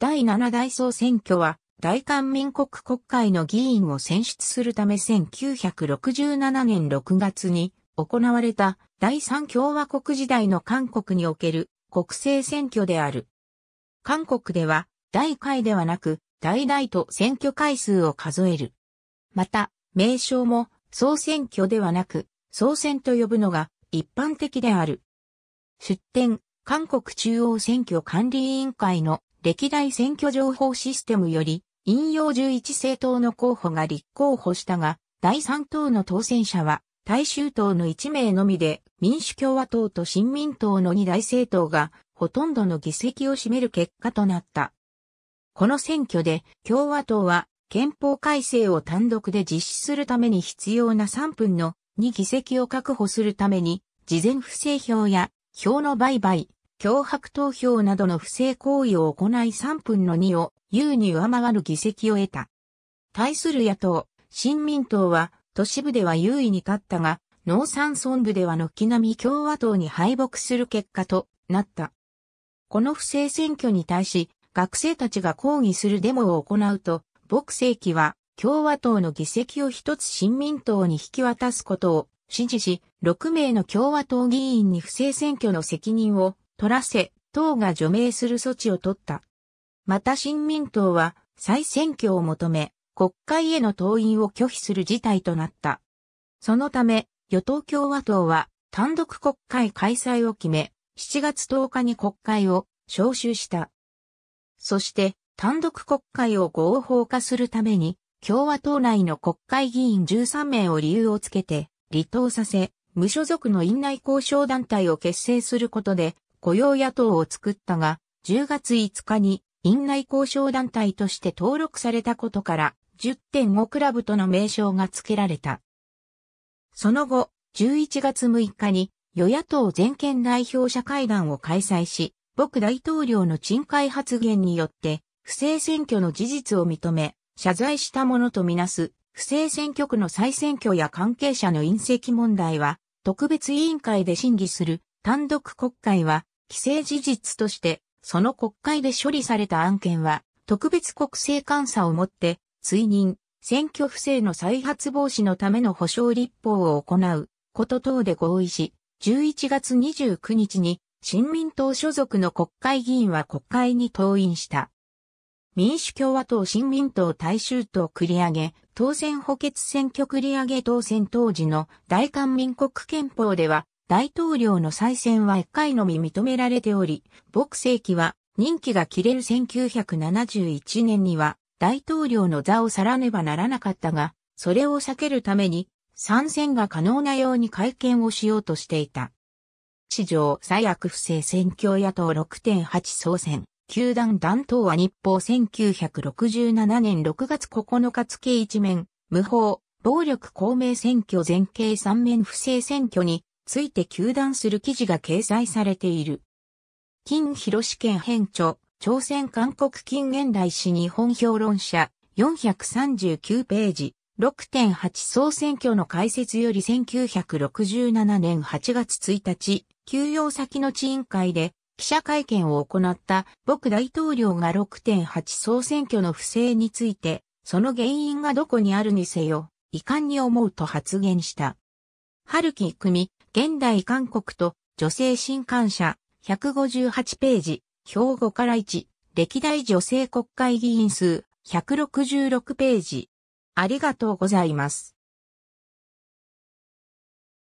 第7代総選挙は、大韓民国国会の議員を選出するため1967年6月に行われた第三共和国時代の韓国における国政選挙である。韓国では大会ではなく大々と選挙回数を数える。また、名称も総選挙ではなく総選と呼ぶのが一般的である。出展、韓国中央選挙管理委員会の歴代選挙情報システムより引用11政党の候補が立候補したが、第3党の当選者は大衆党の1名のみで民主共和党と新民党の2大政党がほとんどの議席を占める結果となった。この選挙で共和党は憲法改正を単独で実施するために必要な3分の2議席を確保するために事前不正票や票の売買、脅迫投票などの不正行為を行い3分の2を優に上回る議席を得た。対する野党、新民党は都市部では優位に立ったが、農産村部では軒並み共和党に敗北する結果となった。この不正選挙に対し、学生たちが抗議するデモを行うと、牧世紀は共和党の議席を一つ新民党に引き渡すことを指示し、6名の共和党議員に不正選挙の責任を取らせ、党が除名する措置を取った。また新民党は再選挙を求め、国会への党員を拒否する事態となった。そのため、与党共和党は単独国会開催を決め、7月10日に国会を招集した。そして単独国会を合法化するために共和党内の国会議員13名を理由をつけて離党させ、無所属の院内交渉団体を結成することで雇用野党を作ったが、10月5日に院内交渉団体として登録されたことから10.5クラブとの名称が付けられた。その後、11月6日に与野党全権代表者会談を開催し、僕大統領の鎮会発言によって不正選挙の事実を認め、謝罪したものとみなす不正選挙区の再選挙や関係者の隕石問題は特別委員会で審議する単独国会は既成事実としてその国会で処理された案件は特別国政監査をもって追認、選挙不正の再発防止のための保障立法を行うこと等で合意し、11月29日に新民党所属の国会議員は国会に登院した。民主共和党新民党大衆党繰り上げ、当選補欠選挙繰り上げ当選当時の大韓民国憲法では、大統領の再選は1回のみ認められており、牧世紀は任期が切れる1971年には大統領の座を去らねばならなかったが、それを避けるために参戦が可能なように会見をしようとしていた。史上最悪不正選挙野党6.8総選、球団団党は日報1967年6月9日付一面、無法、暴力公明選挙全景三面不正選挙について球団する記事が掲載されている。金広志県編著、朝鮮韓国近現代史日本評論者439ページ。6.8総選挙の開設より1967年8月1日、休養先の地委員会で記者会見を行った僕大統領が6.8総選挙の不正について、その原因がどこにあるにせよ、遺憾に思うと発言した。春木組、現代韓国と女性新刊社、158ページ、兵庫から1、歴代女性国会議員数、166ページ。ありがとうございます。